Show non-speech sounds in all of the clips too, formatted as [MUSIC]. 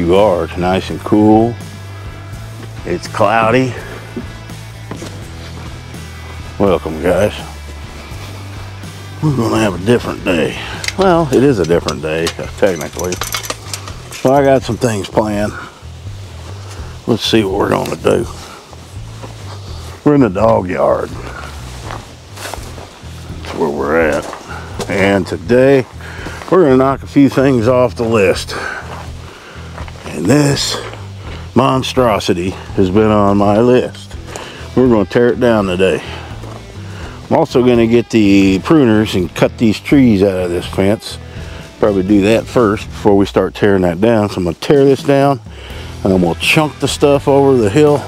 you are. It's nice and cool. It's cloudy. Welcome, guys. We're gonna have a different day. Well, it is a different day, technically. So I got some things planned. Let's see what we're gonna do. We're in the dog yard. That's where we're at. And today, we're gonna knock a few things off the list. And this monstrosity has been on my list. We're gonna tear it down today. I'm also gonna get the pruners and cut these trees out of this fence. Probably do that first before we start tearing that down. So I'm gonna tear this down and then we'll chunk the stuff over the hill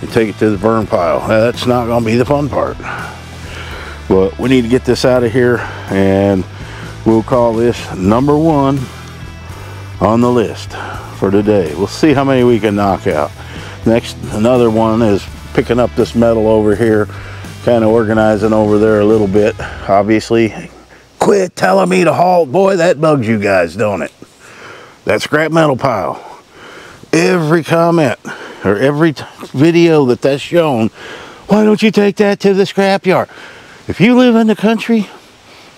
and take it to the burn pile. Now, that's not gonna be the fun part. But we need to get this out of here and we'll call this number one on the list for today. We'll see how many we can knock out. Next, another one is picking up this metal over here kind of organizing over there a little bit. Obviously quit telling me to halt. Boy that bugs you guys don't it? That scrap metal pile. Every comment or every video that that's shown why don't you take that to the scrap yard if you live in the country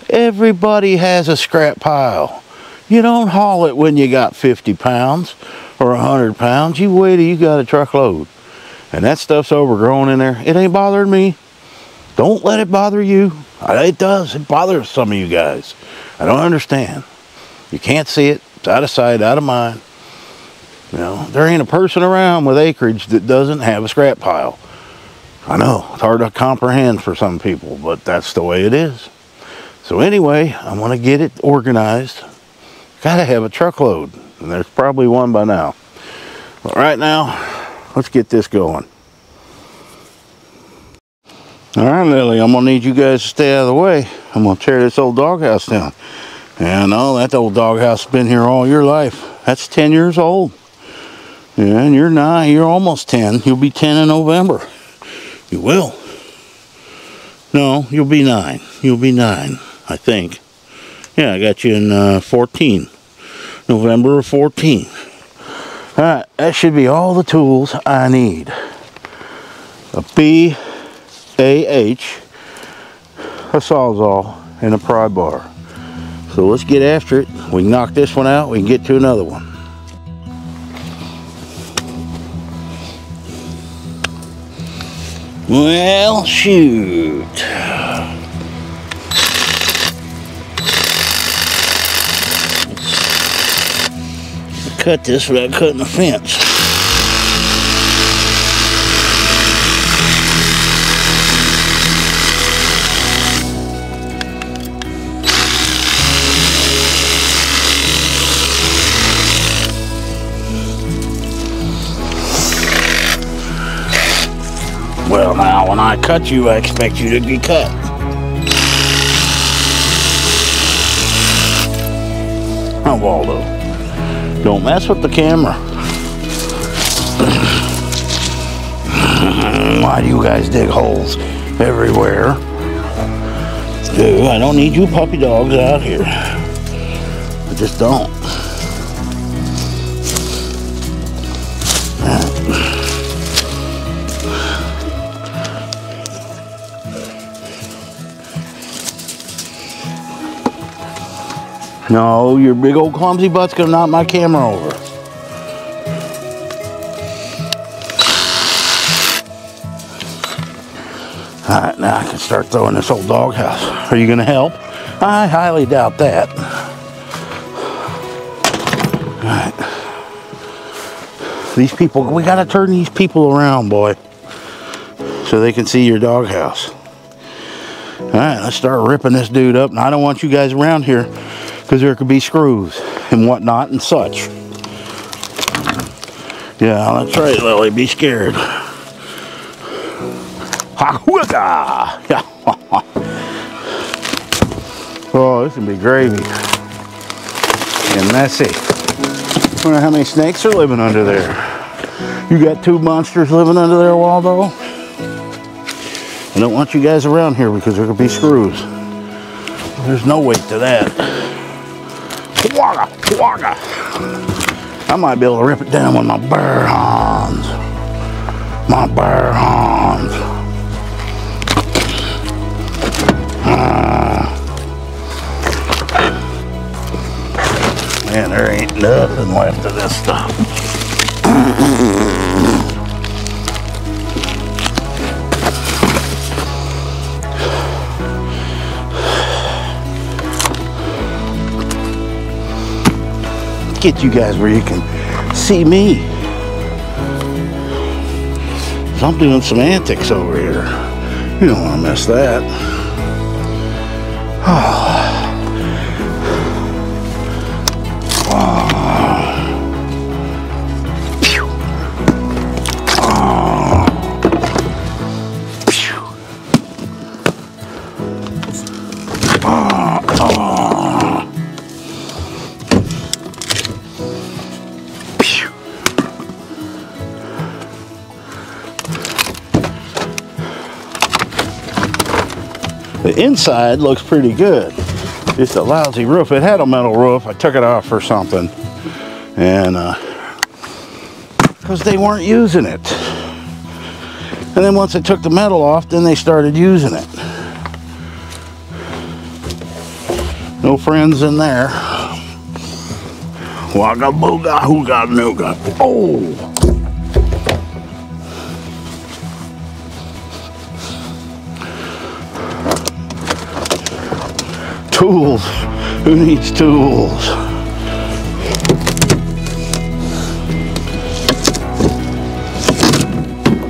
everybody has a scrap pile you don't haul it when you got 50 pounds or 100 pounds you wait till you got a truckload and that stuff's overgrown in there it ain't bothering me don't let it bother you. Uh, it does. It bothers some of you guys. I don't understand. You can't see it. It's out of sight, out of mind. You know, there ain't a person around with acreage that doesn't have a scrap pile. I know, it's hard to comprehend for some people, but that's the way it is. So anyway, I'm going to get it organized. Got to have a truckload, and there's probably one by now. But right now, let's get this going. All right, Lily, I'm gonna need you guys to stay out of the way. I'm gonna tear this old doghouse down. And I know that old doghouse has been here all your life. That's 10 years old. Yeah, and you're nine, you're almost 10. You'll be 10 in November. You will. No, you'll be nine. You'll be nine, I think. Yeah, I got you in uh, 14. November of 14. All right, that should be all the tools I need. A B AH, a Sawzall, and a pry bar. So let's get after it. We can knock this one out, we can get to another one. Well, shoot. Cut this without cutting the fence. Well, now, when I cut you, I expect you to be cut. Waldo, don't mess with the camera. [CLEARS THROAT] Why do you guys dig holes everywhere? Dude, I don't need you puppy dogs out here. I just don't. No, your big old clumsy butt's gonna knock my camera over. All right, now I can start throwing this old doghouse. Are you gonna help? I highly doubt that. All right. These people, we gotta turn these people around, boy. So they can see your doghouse. All right, let's start ripping this dude up. And I don't want you guys around here because there could be screws and whatnot and such. Yeah, that's right, Lily. Be scared. Yeah. [LAUGHS] oh, this can be gravy. And messy. Wonder how many snakes are living under there. You got two monsters living under there, Waldo? I don't want you guys around here because there could be screws. There's no weight to that. Wagga, wagga. I might be able to rip it down with my bare hands. My bare hands. Man, there ain't nothing left of this stuff. Get you guys where you can see me. So I'm doing some antics over here. You don't want to miss that. Phew. [SIGHS] Oh. Inside looks pretty good. Just a lousy roof. It had a metal roof. I took it off for something. And, uh, because they weren't using it. And then once I took the metal off, then they started using it. No friends in there. Wagga booga hooga nooga. Oh! Tools. Who needs tools?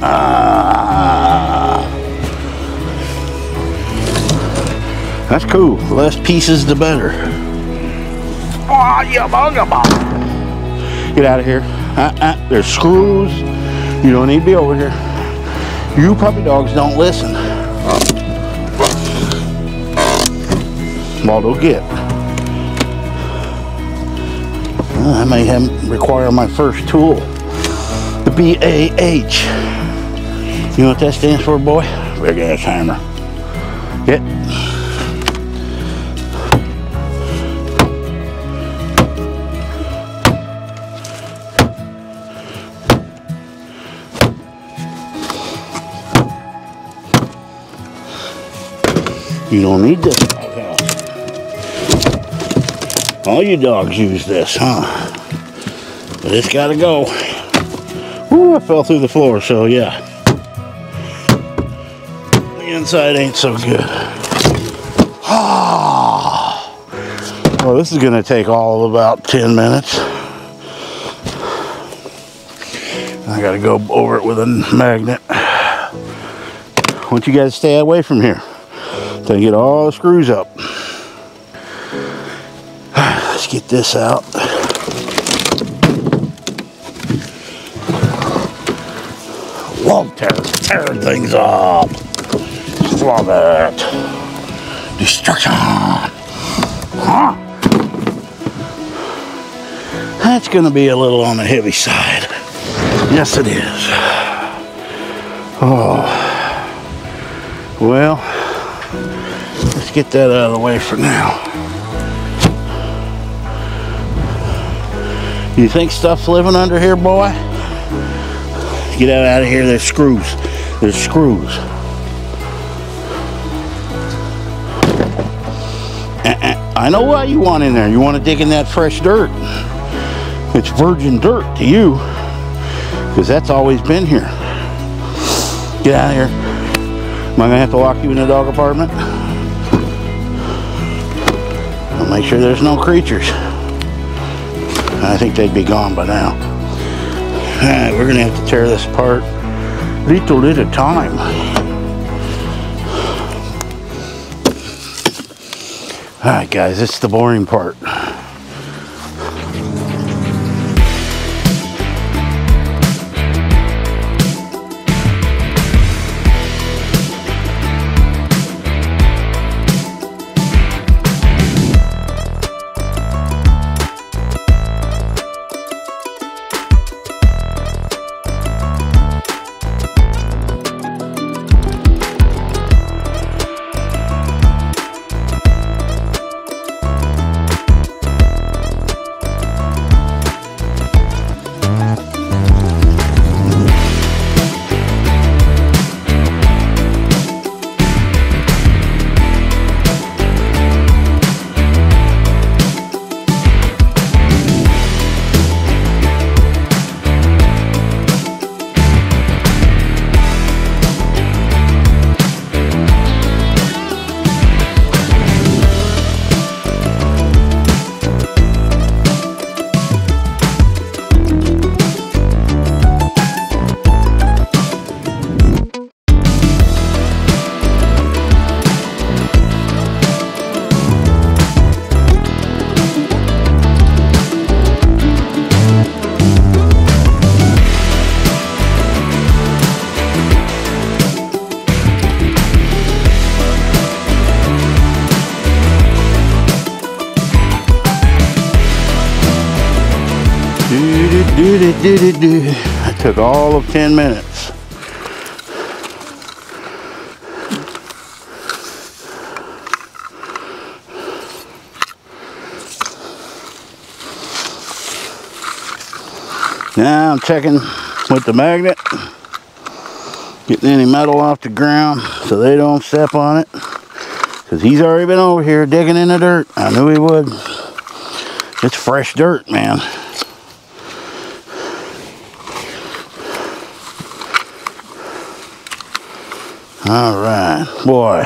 Ah. That's cool. Less pieces, the better. Oh, you bugga Get out of here. Uh, uh, there's screws. You don't need to be over here. You puppy dogs don't listen. Waldo, get. Uh, I may have require my first tool. The B-A-H. You know what that stands for, boy? Big ass hammer. Get. You don't need this. All you dogs use this, huh? But it's gotta go. Ooh, I fell through the floor, so yeah. The inside ain't so good. Ah. Well, this is gonna take all of about 10 minutes. I gotta go over it with a magnet. I want you guys to stay away from here. Till get all the screws up. Get this out. Love tearing, tearing things up. Love it. Destruction. Huh? That's going to be a little on the heavy side. Yes, it is. Oh. Well, let's get that out of the way for now. You think stuff's living under here, boy? Get out, of here. There's screws. There's screws. Uh-uh. I know what you want in there. You want to dig in that fresh dirt. It's virgin dirt to you. Because that's always been here. Get out of here. Am I going to have to lock you in the dog apartment? I'll make sure there's no creatures. I think they'd be gone by now. All right, we're gonna have to tear this apart little at a time. All right, guys, it's the boring part. Do do took all of 10 minutes. Now I'm checking with the magnet, getting any metal off the ground so they don't step on it. Because he's already been over here digging in the dirt. I knew he would. It's fresh dirt, man. All right, boy.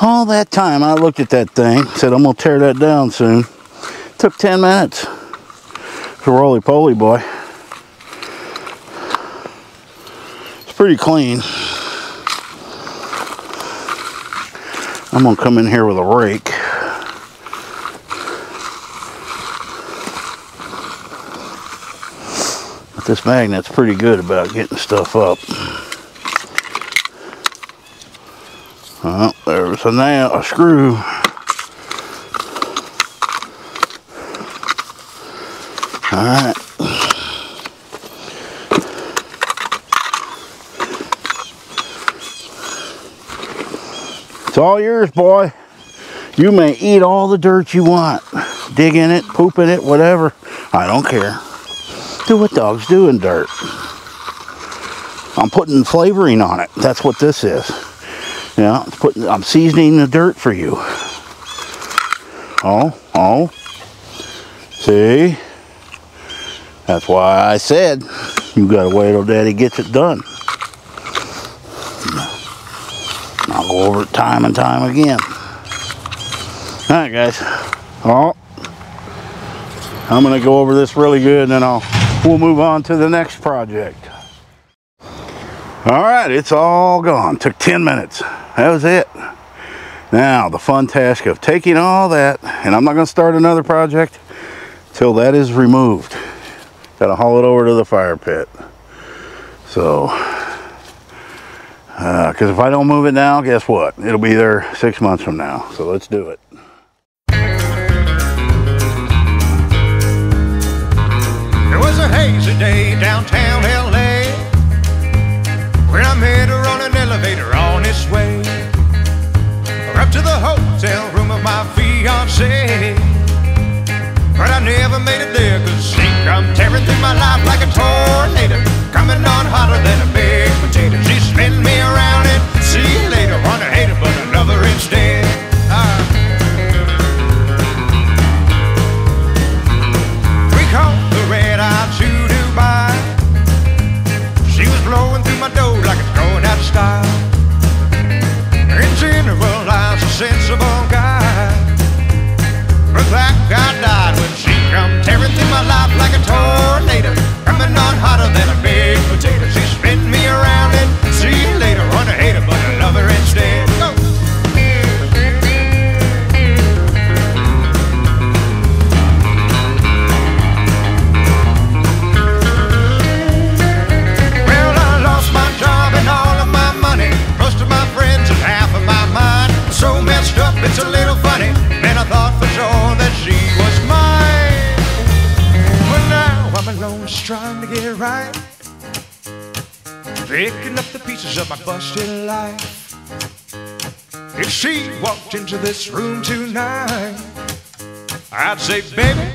All that time I looked at that thing, said I'm gonna tear that down soon. Took 10 minutes. A roly-poly boy. It's pretty clean. I'm gonna come in here with a rake. But this magnet's pretty good about getting stuff up. Oh, there's a nail, a screw. All right. It's all yours, boy. You may eat all the dirt you want. Dig in it, poop in it, whatever. I don't care. Do what dogs do in dirt. I'm putting flavoring on it. That's what this is. Yeah, putting, I'm seasoning the dirt for you. Oh, oh. See? That's why I said you gotta wait till daddy gets it done. I'll go over it time and time again. Alright guys. Oh. I'm gonna go over this really good and then I'll we'll move on to the next project. Alright, it's all gone. Took 10 minutes. That was it. Now, the fun task of taking all that, and I'm not going to start another project till that is removed. Got to haul it over to the fire pit. So, because uh, if I don't move it now, guess what? It'll be there six months from now. So let's do it. There was a hazy day downtown When I met her on an elevator on its way Or up to the hotel room of my fiance. But I never made it there cause she come tearing through my life like a tornado, coming on hotter than a big potato. She spin me around and see you later. Wanna hate her, but I love her instead. Style. In general, I was a sensible guy. But that guy died when she come tearing through my life like a tornado. Coming on hotter than a big potato. She spin of my busted life. If she walked into this room tonight, I'd say, baby,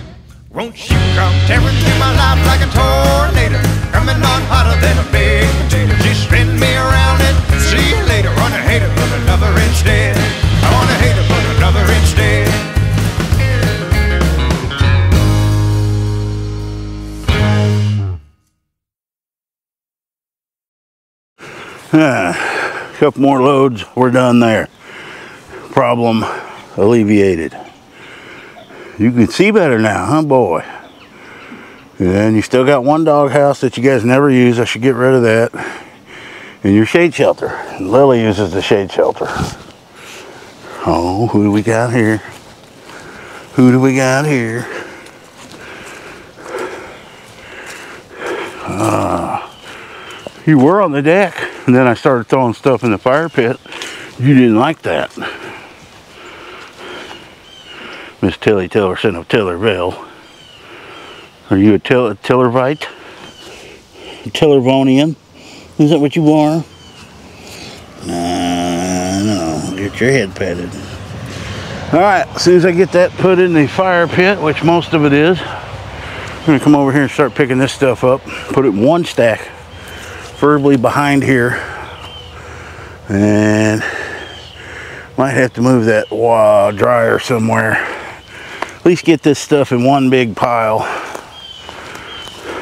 won't you come tearing through my life like a tornado? Coming on hotter than a big potato. She spin me around and see you later. Wanna hate her, but I love her instead. I wanna hate her, but I love her instead. A couple more loads, we're done there. Problem alleviated. You can see better now, huh, boy? And you still got one doghouse that you guys never use. I should get rid of that. And your shade shelter. Lily uses the shade shelter. Oh, who do we got here? Who do we got here? Ah, you were on the deck, and then I started throwing stuff in the fire pit. You didn't like that. Miss Tilly Tillerson of Tillerville. Are you a till Tillervite? A Tillervonian? Is that what you are? Nah, no. Get your head patted. All right, as soon as I get that put in the fire pit, which most of it is, I'm gonna come over here and start picking this stuff up. Put it in one stack, preferably behind here. And might have to move that wow, dryer somewhere. At least get this stuff in one big pile.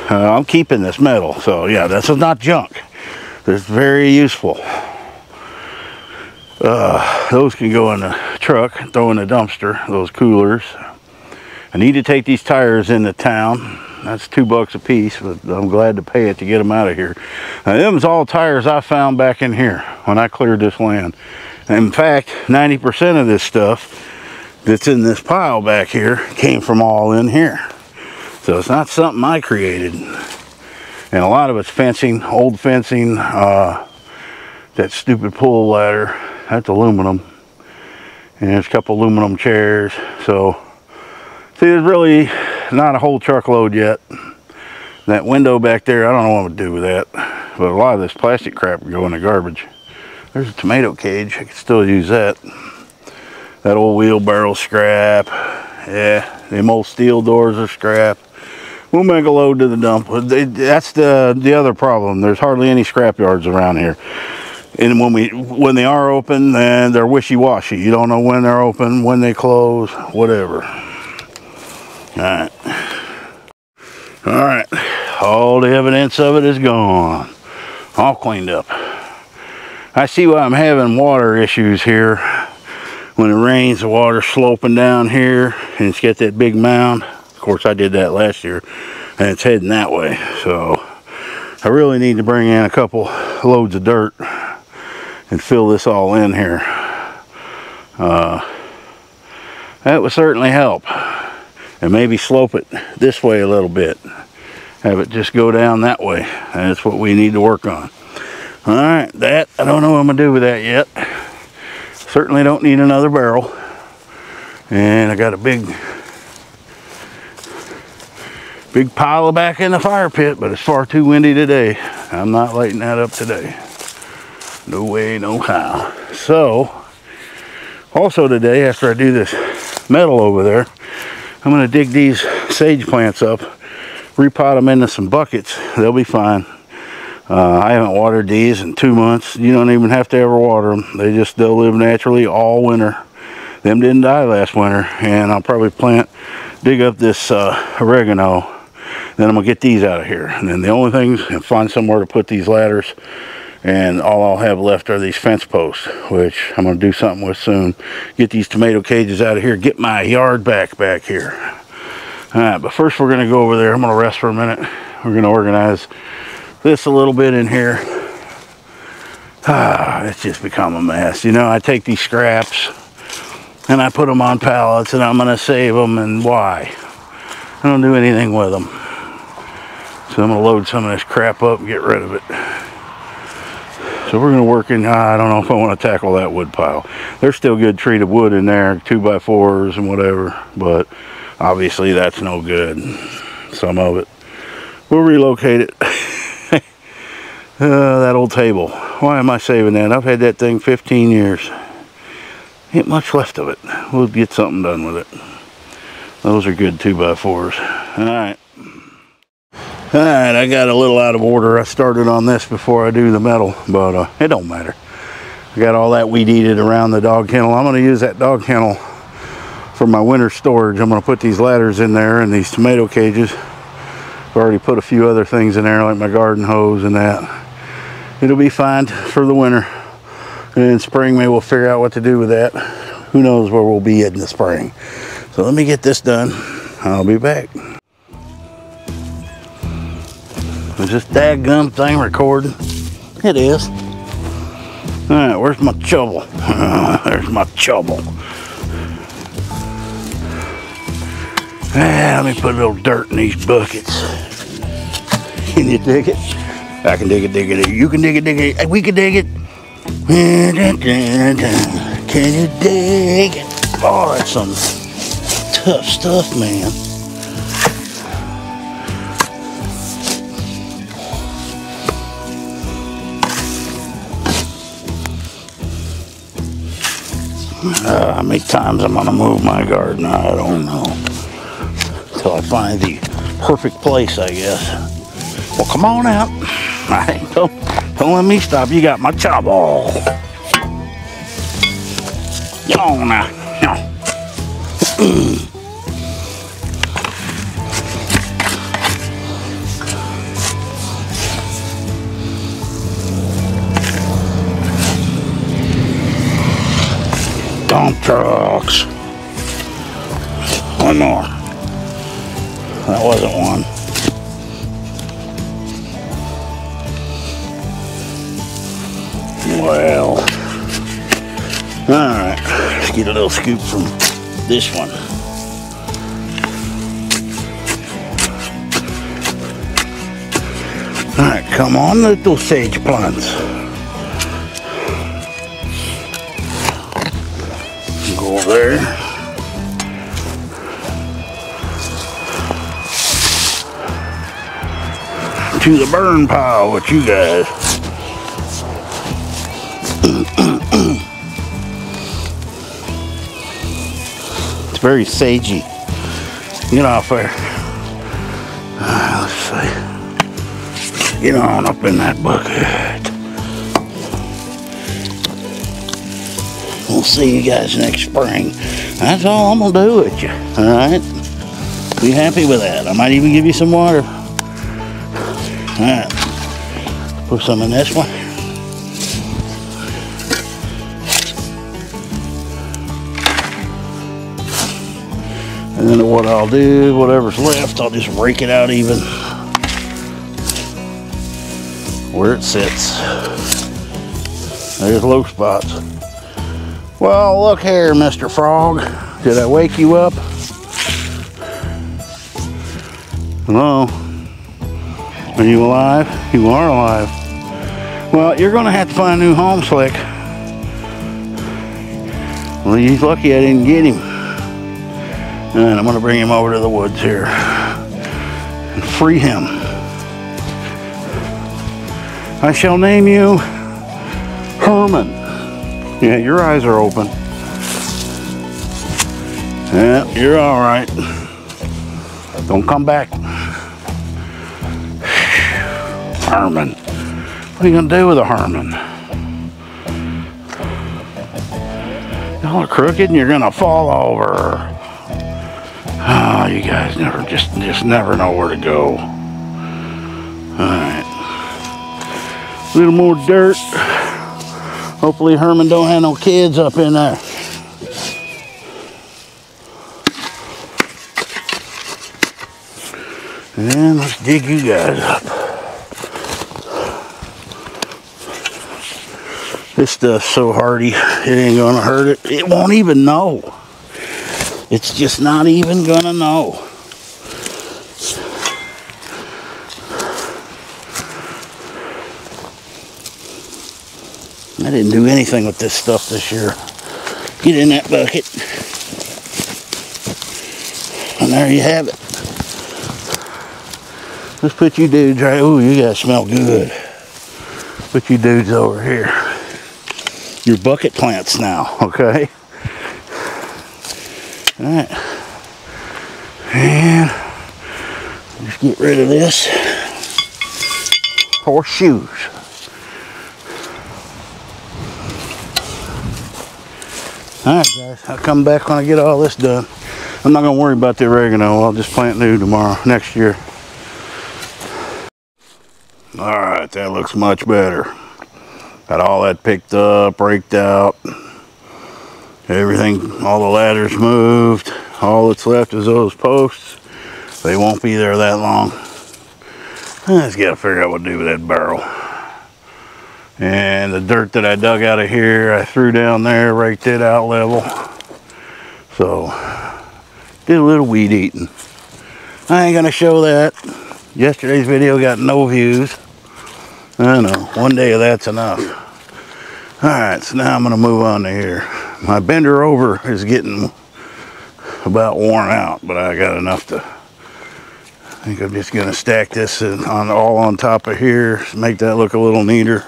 Uh, I'm keeping this metal, so yeah, this is not junk. It's very useful. Uh, those can go in the truck throw in the dumpster, those coolers. I need to take these tires into town. That's two bucks a piece, but I'm glad to pay it to get them out of here. Now, them's all tires I found back in here when I cleared this land. In fact, 90% of this stuff that's in this pile back here came from all in here. So it's not something I created. And a lot of it's fencing, old fencing, uh, that stupid pull ladder that's aluminum. And there's a couple aluminum chairs. So, see, there's really not a whole truckload yet. That window back there, I don't know what to do with that. But a lot of this plastic crap will go in the garbage. There's a tomato cage. I could still use that. That old wheelbarrow scrap. Yeah, them old steel doors are scrap. We'll make a load to the dump. That's the, the other problem. There's hardly any scrap yards around here and when we when they are open then they're wishy-washy you don't know when they're open when they close whatever all right all right all the evidence of it is gone. All cleaned up. I see why I'm having water issues here. When it rains the water sloping down here and it's got that big mound. Of course I did that last year and it's heading that way. So I really need to bring in a couple loads of dirt and fill this all in here. Uh, that would certainly help. And maybe slope it this way a little bit. Have it just go down that way. That's what we need to work on. Alright, that, I don't know what I'm to do with that yet. Certainly don't need another barrel. And I got a big, big pile of back in the fire pit, but it's far too windy today. I'm not lighting that up today. No way, no how. So, also today, after I do this metal over there, I'm going to dig these sage plants up, repot them into some buckets. They'll be fine. Uh, I haven't watered these in two months. You don't even have to ever water them. They just, they'll live naturally all winter. Them didn't die last winter. And I'll probably plant, dig up this uh, oregano. Then I'm going to get these out of here. And then the only thing, and find somewhere to put these ladders and all I'll have left are these fence posts which I'm going to do something with soon. Get these tomato cages out of here. Get my yard back back here. All right but first we're going to go over there. I'm going to rest for a minute. We're going to organize this a little bit in here. Ah it's just become a mess. You know I take these scraps and I put them on pallets and I'm going to save them and why? I don't do anything with them so I'm to load some of this crap up and get rid of it so we're going to work in, I don't know if I want to tackle that wood pile. There's still good treated wood in there, two by fours and whatever, but obviously that's no good. Some of it. We'll relocate it. [LAUGHS] uh, that old table. Why am I saving that? I've had that thing 15 years. Ain't much left of it. We'll get something done with it. Those are good two by fours. All right. I got a little out of order. I started on this before I do the metal, but uh, it don't matter. I got all that weed eated around the dog kennel. I'm gonna use that dog kennel for my winter storage. I'm gonna put these ladders in there and these tomato cages. I've already put a few other things in there like my garden hose and that. It'll be fine for the winter. And in spring, maybe we'll figure out what to do with that. Who knows where we'll be in the spring. So let me get this done. I'll be back. Is this dadgum thing recording? It is. Alright, where's my shovel? [LAUGHS] there's my shovel. Ah, let me put a little dirt in these buckets. Can you dig it? I can dig it, dig it. You can dig it, dig it. We can dig it. Can you dig it? Oh, that's some tough stuff, man. Uh, how many times I'm gonna move my garden, I don't know. Until I find the perfect place, I guess. Well, come on out. [LAUGHS] Hey, don't, don't let me stop. You got my chow ball. Get on now. Wasn't one. Well, all right. Let's get a little scoop from this one. All right, come on, little sage plants. Go over there. To the burn pile with you guys. it's very sagey. Get off there. Uh, let's see. Get on up in that bucket. We'll see you guys next spring. That's all I'm gonna do with you. All right. Be happy with that. I might even give you some water. All right. Put some in this one. And then what I'll do, whatever's left, I'll just rake it out even where it sits. There's low spots. Well, look here, Mr. Frog. Did I wake you up? Hello? Are you alive? You are alive. Well, you're going to have to find a new home, Slick. Well, he's lucky I didn't get him. And I'm going to bring him over to the woods here and free him. I shall name you Herman. Yeah, your eyes are open. Yeah, you're all right. Don't come back. Herman. What are you to do with a Herman? Y'all are crooked and you're to fall over. Oh, you guys never just just never know where to go. All right. A little more dirt. Hopefully Herman don't have no kids up in there. And let's dig you guys up. This stuff's so hardy, it ain't gonna hurt it. It won't even know. It's just not even gonna know. I didn't do anything with this stuff this year. Get in that bucket. And there you have it. Let's put you dudes right. Ooh, you guys smell good. Put you dudes over here. Your bucket plants now, okay? All right. And just get rid of this. Horseshoes. All right, guys. I'll come back when I get all this done. I'm not gonna worry about the oregano. I'll just plant new tomorrow, next year. All right, that looks much better. Got all that picked up, raked out. Everything, all the ladders moved. All that's left is those posts. They won't be there that long. I just gotta figure out what to do with that barrel. And the dirt that I dug out of here, I threw down there, raked it out level. So, did a little weed eating. I ain't gonna show that. Yesterday's video got no views. I know, one day that's enough. All right, so now I'm gonna move on to here. My bender over is getting about worn out, but I got enough to, I think I'm just gonna stack this on all on top of here, make that look a little neater.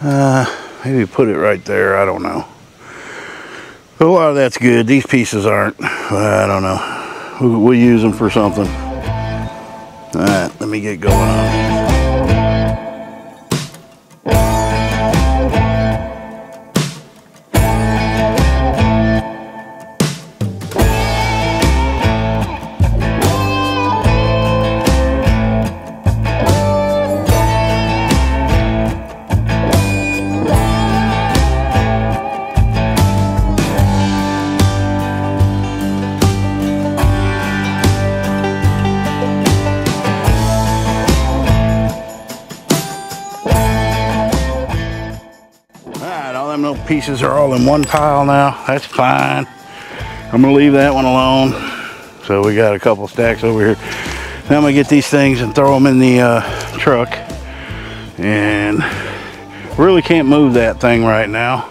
Uh, maybe put it right there, I don't know. A lot of that's good. These pieces aren't. I don't know. We'll, we'll use them for something. All right, let me get going on. Pieces all in one pile now. That's fine. I'm gonna leave that one alone. So we got a couple stacks over here. Now I'm gonna get these things and throw them in the uh, truck. And really can't move that thing right now.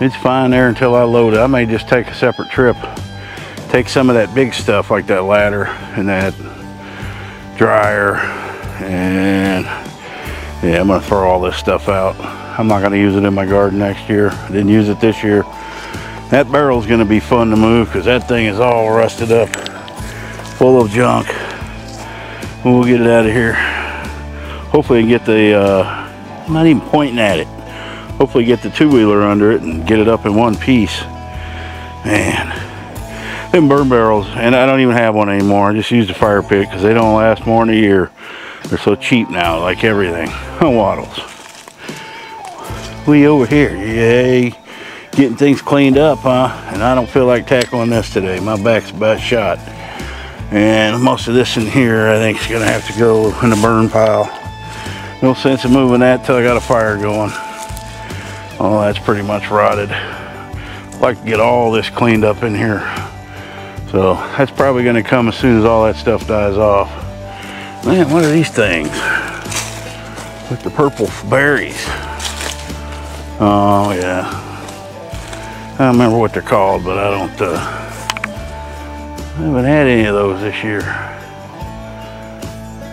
It's fine there until I load it. I may just take a separate trip. Take some of that big stuff like that ladder and that dryer. And yeah, I'm gonna throw all this stuff out. I'm not gonna use it in my garden next year. I didn't use it this year. That barrel's gonna be fun to move because that thing is all rusted up, full of junk. We'll get it out of here. Hopefully get the, uh, I'm not even pointing at it. Hopefully get the two-wheeler under it and get it up in one piece. Man, them burn barrels, and I don't even have one anymore. I just use the fire pit because they don't last more than a year. They're so cheap now, like everything. [LAUGHS] Wattles we over here. Yay. Getting things cleaned up, huh? And I don't feel like tackling this today. My back's about shot. And most of this in here, I think is gonna have to go in the burn pile. No sense in moving that till I got a fire going. Oh, that's pretty much rotted. I'd like to get all this cleaned up in here. So that's probably gonna come as soon as all that stuff dies off. Man, what are these things? With the purple berries. Oh yeah. I don't remember what they're called, but I don't, uh, I haven't had any of those this year.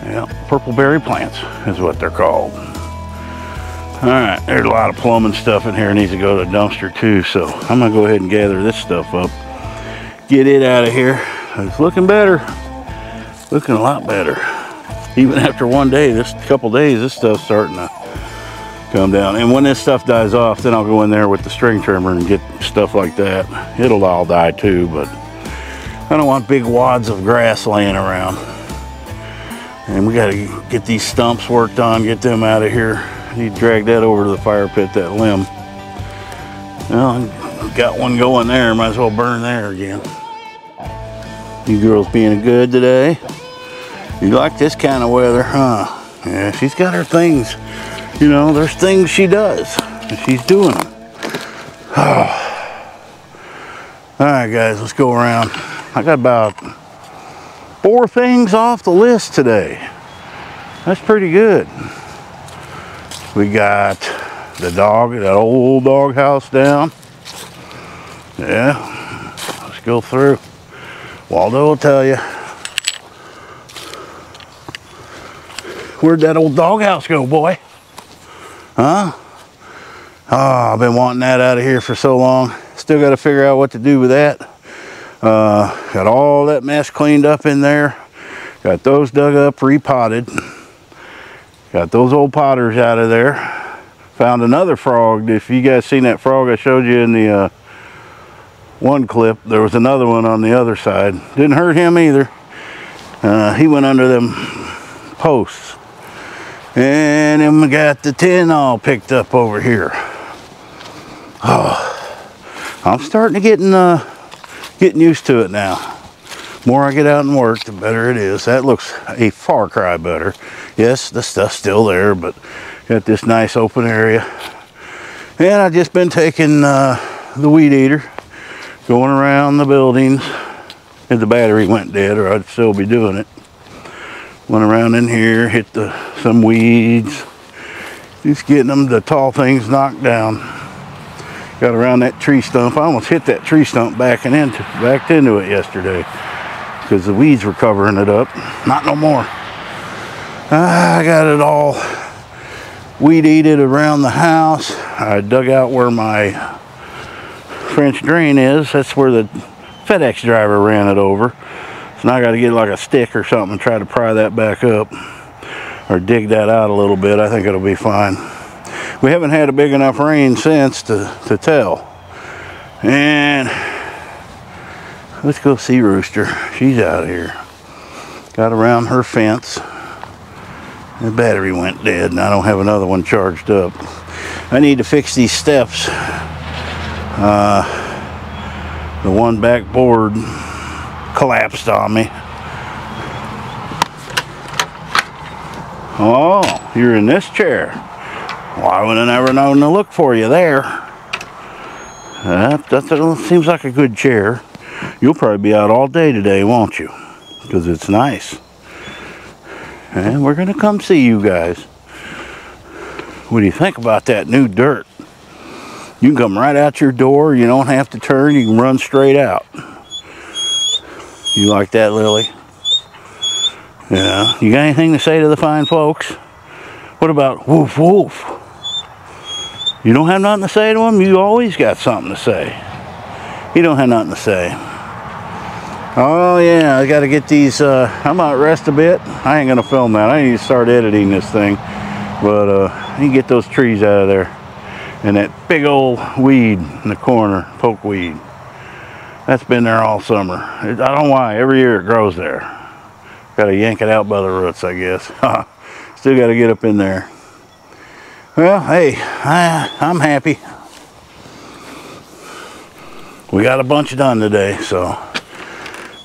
Yeah, purple berry plants is what they're called. All right, there's a lot of plumbing stuff in here. needs to go to the dumpster too, so I'm gonna go ahead and gather this stuff up. Get it out of here. It's looking better. Looking a lot better. Even [LAUGHS] after one day, this couple days, this stuff's starting to come down. And when this stuff dies off, then I'll go in there with the string trimmer and get stuff like that. It'll all die too, but I don't want big wads of grass laying around. And we gotta get these stumps worked on, get them out of here. Need to drag that over to the fire pit, that limb. Well, got one going there, might as well burn there again. You girls being good today? You like this kind of weather, huh? Yeah, she's got her things you know, there's things she does, and she's doing them. [SIGHS] Oh. All right, guys, let's go around. I got about four things off the list today. That's pretty good. We got the dog, that old dog house down. Yeah, let's go through. Waldo will tell you. Where'd that old doghouse go, boy? Huh? Oh, I've been wanting that out of here for so long. Still got to figure out what to do with that. Uh, got all that mess cleaned up in there. Got those dug up, repotted. Got those old potters out of there. Found another frog. If you guys seen that frog I showed you in the uh, one clip, there was another one on the other side. Didn't hurt him either. Uh, he went under them posts. And then we got the tin all picked up over here. Oh, I'm starting to getting uh, getting used to it now. more I get out and work, the better it is. That looks a far cry better. Yes, the stuff's still there, but got this nice open area. And I've just been taking uh, the weed eater, going around the buildings. If the battery went dead, or I'd still be doing it. Went around in here, hit the some weeds. Just getting them, the tall things knocked down. Got around that tree stump. I almost hit that tree stump backing into, backed into it yesterday because the weeds were covering it up. Not no more. Ah, I got it all weed eated around the house. I dug out where my French drain is. That's where the FedEx driver ran it over. Now I got to get like a stick or something and try to pry that back up or dig that out a little bit. I think it'll be fine. We haven't had a big enough rain since to, to tell. And let's go see Rooster. She's out here. Got around her fence. The battery went dead and I don't have another one charged up. I need to fix these steps. Uh, the one backboard collapsed on me. Oh, you're in this chair. Well, I would have never known to look for you there. That, that seems like a good chair. You'll probably be out all day today, won't you? Because it's nice. And we're going to come see you guys. What do you think about that new dirt? You can come right out your door. You don't have to turn. You can run straight out. You like that, Lily? Yeah. You got anything to say to the fine folks? What about woof woof? You don't have nothing to say to them? You always got something to say. You don't have nothing to say. Oh yeah, I got to get these, uh, I might rest a bit. I ain't to film that. I need to start editing this thing. But uh, get those trees out of there. And that big old weed in the corner, pokeweed. That's been there all summer. I don't know why, every year it grows there. Got to yank it out by the roots, I guess. [LAUGHS] Still got to get up in there. Well, hey, I, I'm happy. We got a bunch done today, so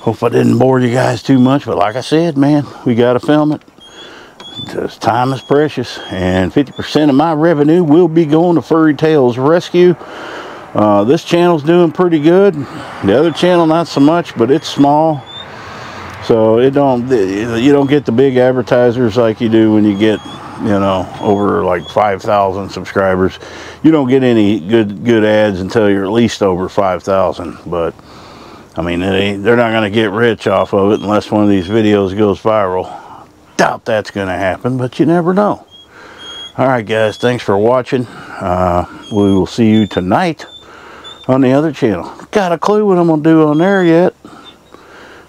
hope I didn't bore you guys too much. But like I said, man, we got to film it. Because time is precious, and 50% of my revenue will be going to Furry Tales Rescue. Uh, this channel's doing pretty good. The other channel, not so much, but it's small. So it don't you don't get the big advertisers like you do when you get you know over like 5,000 subscribers. You don't get any good good ads until you're at least over 5,000. But I mean they they're not going to get rich off of it unless one of these videos goes viral. Doubt that's going to happen, but you never know. All right, guys, thanks for watching. Uh, we will see you tonight on the other channel. Got a clue what I'm going to do on there yet.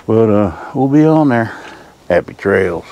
But uh, we'll be on there. Happy trails.